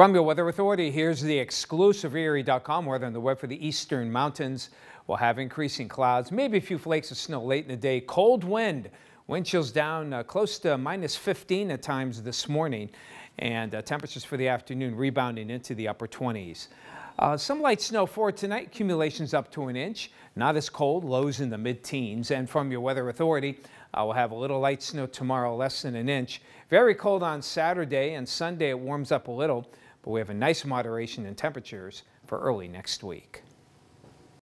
From your Weather Authority, here's the exclusive Erie.com weather on the web for the eastern mountains. We'll have increasing clouds, maybe a few flakes of snow late in the day. Cold wind, wind chills down uh, close to minus 15 at times this morning, and uh, temperatures for the afternoon rebounding into the upper 20s. Uh, some light snow for tonight, accumulations up to an inch. Not as cold, lows in the mid-teens. And from your Weather Authority, uh, we'll have a little light snow tomorrow, less than an inch. Very cold on Saturday and Sunday, it warms up a little but we have a nice moderation in temperatures for early next week.